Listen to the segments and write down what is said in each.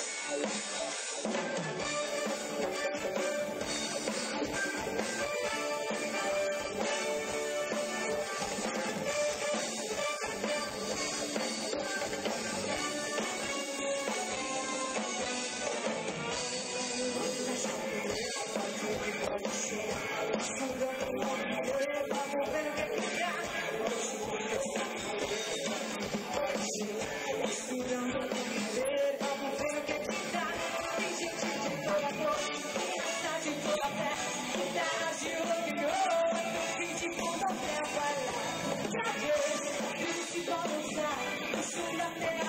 Thank you. Thank you.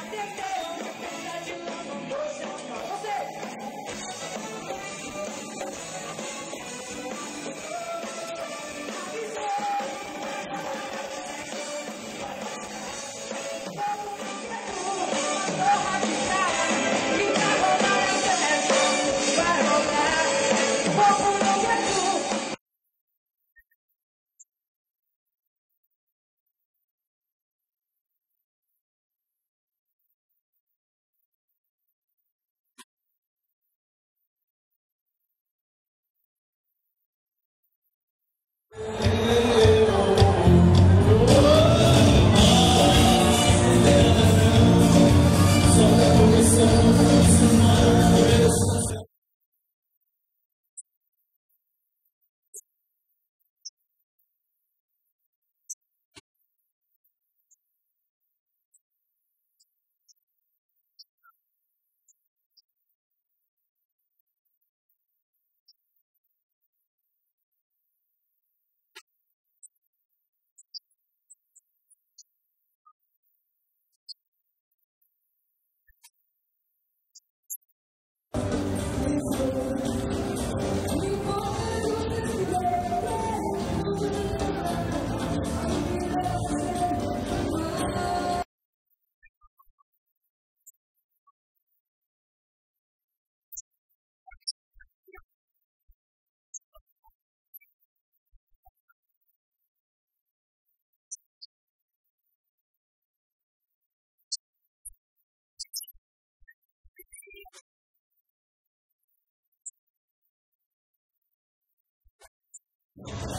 you